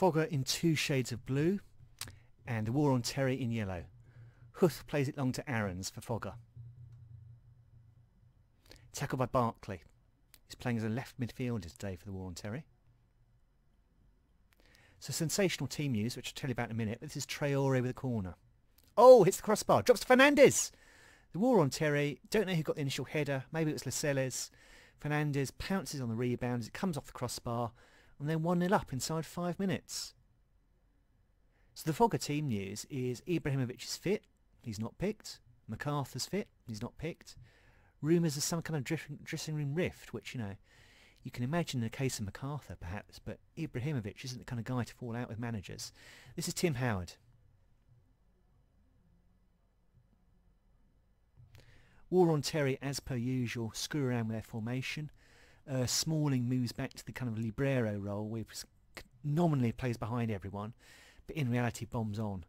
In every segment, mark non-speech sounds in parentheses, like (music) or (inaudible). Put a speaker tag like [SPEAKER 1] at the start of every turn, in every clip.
[SPEAKER 1] Fogger in two shades of blue and the War on Terry in yellow. Huth plays it long to Aarons for Fogger. Tackled by Barkley. He's playing as a left midfielder today for the War on Terry. So sensational team news, which I'll tell you about in a minute. This is Traore with a corner. Oh, hits the crossbar. Drops to Fernandez. The War on Terry. Don't know who got the initial header. Maybe it was Lascelles. Fernandez pounces on the rebound as it comes off the crossbar and then 1-0 up inside five minutes. So the Fogger team news is Ibrahimovic is fit. He's not picked. McArthur's fit. He's not picked. Rumours of some kind of dressing room rift, which, you know, you can imagine in the case of MacArthur, perhaps, but Ibrahimovic isn't the kind of guy to fall out with managers. This is Tim Howard. War on Terry, as per usual, screw around with their formation. Uh, Smalling moves back to the kind of libero role, where he nominally plays behind everyone, but in reality bombs on.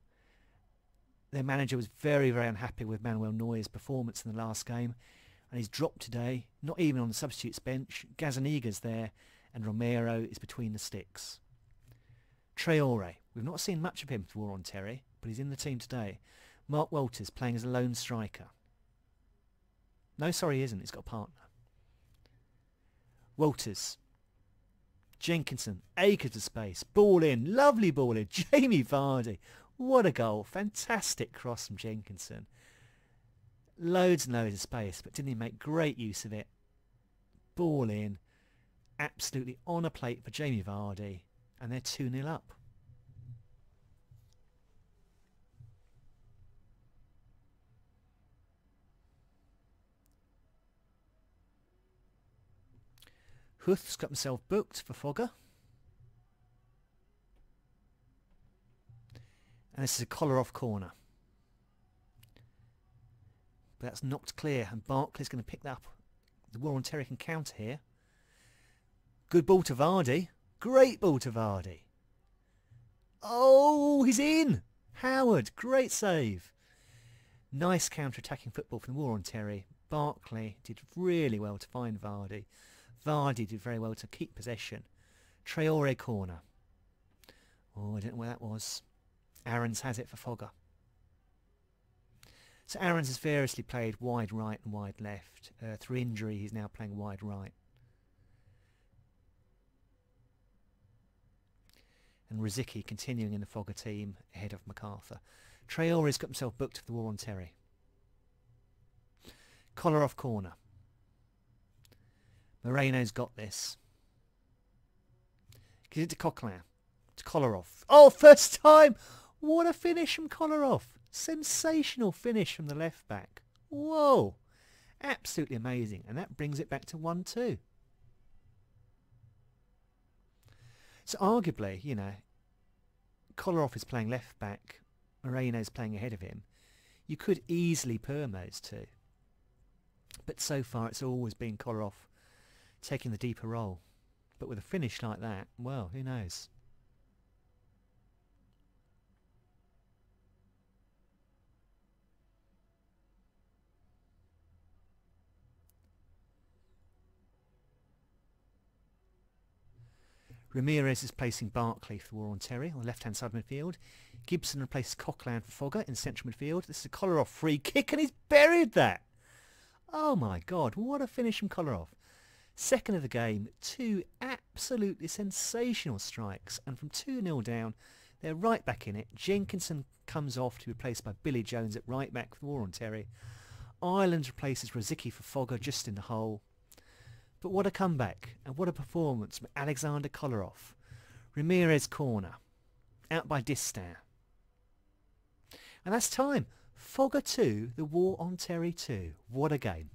[SPEAKER 1] Their manager was very, very unhappy with Manuel Neuer's performance in the last game, and he's dropped today, not even on the substitutes bench. Gazzaniga's there, and Romero is between the sticks. Traore, we've not seen much of him for War on Terry, but he's in the team today. Mark Walters playing as a lone striker. No, sorry he isn't, he's got a partner. Walters. Jenkinson, acres of space, ball in, lovely ball in, (laughs) Jamie Vardy. What a goal, fantastic cross from Jenkinson. Loads and loads of space, but didn't he make great use of it? Ball in, absolutely on a plate for Jamie Vardy, and they're 2-0 up. Huth's got himself booked for Fogger. And this is a Kolarov corner. But that's knocked clear, and Barkley's going to pick that up. The War on Terry can counter here. Good ball to Vardy. Great ball to Vardy. Oh, he's in! Howard, great save. Nice counter-attacking football from the War on Terry. Barkley did really well to find Vardy. Vardy did very well to keep possession. Traore corner. Oh, I don't know where that was. Aarons has it for Fogger. So Aarons has variously played wide right and wide left. Uh, through injury, he's now playing wide right. And Rosicky continuing in the Fogger team ahead of McArthur. Traore's got himself booked for the War on Terry. Kolarov corner. Moreno's got this. Gives it to Coquelin. To Kolarov. Oh, first time! What a finish from Kolarov. Sensational finish from the left back. Whoa! Absolutely amazing. And that brings it back to 1-2. So arguably, you know, Kolarov is playing left back. Moreno's playing ahead of him. You could easily perm those two. But so far it's always been Kolarov taking the deeper role. But with a finish like that, well, who knows? Ramirez is placing Barkley for War on Terry on the left-hand side of midfield. Gibson replaces Coquelin for Fogger in central midfield. This is a Kolarov free kick and he's buried that. Oh my god, what a finish from Kolarov. Second of the game, two absolutely sensational strikes, and from 2-0 down, they're right back in it. Jenkinson comes off to be replaced by Billy Jones at right back for War on Terry. Ireland replaces Rosicky for Fogger just in the hole. But what a comeback, and what a performance from Alexander Kolarov. Ramirez corner, out by Distin. And that's time. Fogger 2, the War on Terry 2. What a game.